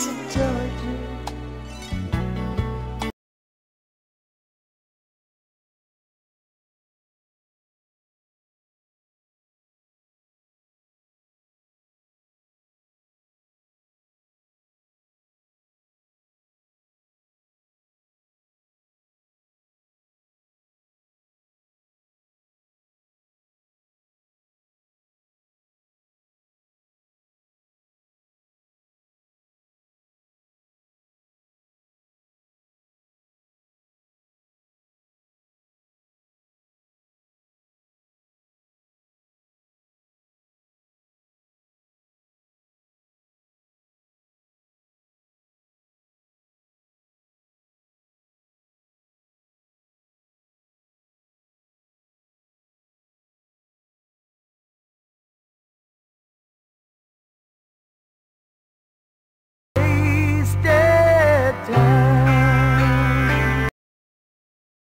as it does.